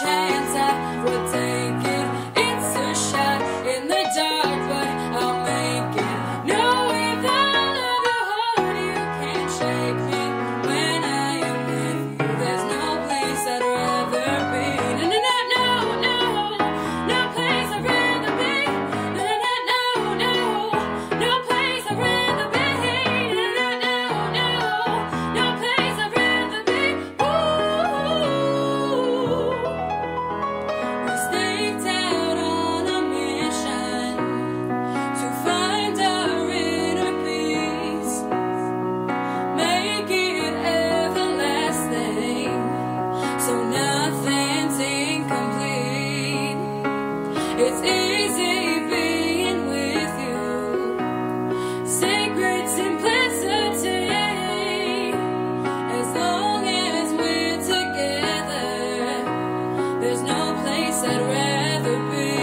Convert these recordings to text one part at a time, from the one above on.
chance I would take. It's easy being with you. Sacred simplicity. As long as we're together, there's no place I'd rather be.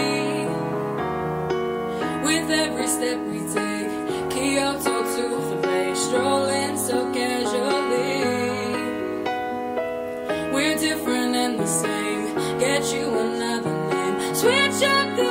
With every step we take, Kyoto to the strolling so casually. We're different and the same. Get you and I switch up